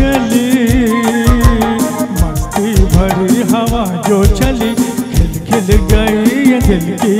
चली। मस्ती भरी हवा जो चली खिल खिल गई दिल की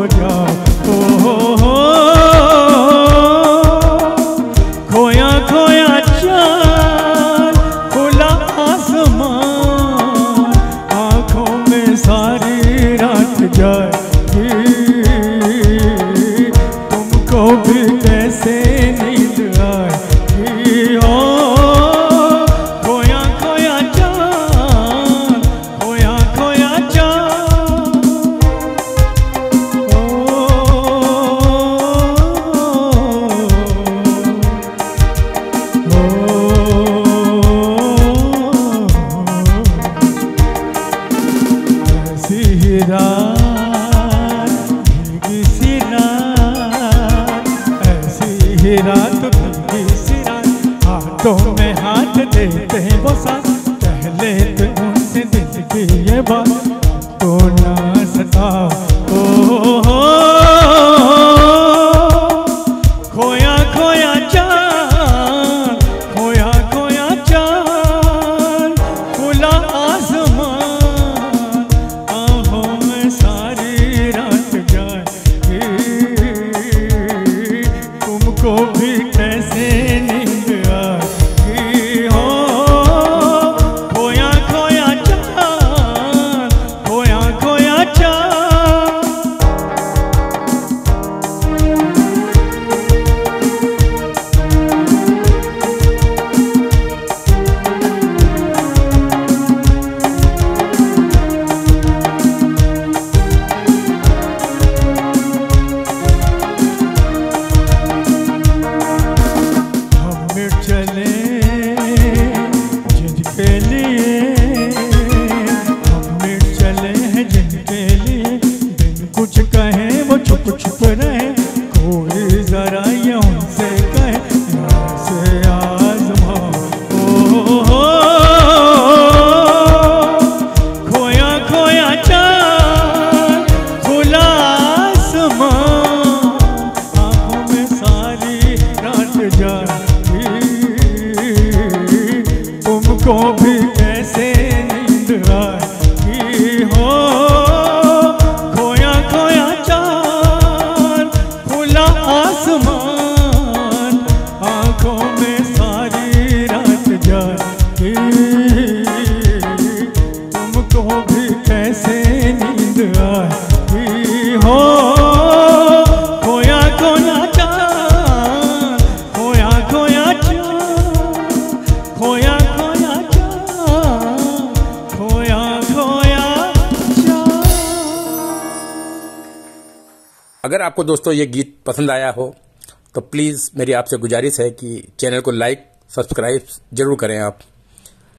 Lord God. सिरा भीगी ऐसी ही रात हाथों में हाथ देते वो साथ। पहले तो उनसे दिल की ये बात। तो ना सताओ ओ हो अगर आपको दोस्तों ये गीत पसंद आया हो तो प्लीज़ मेरी आपसे गुजारिश है कि चैनल को लाइक, सब्सक्राइब ज़रूर करें आप।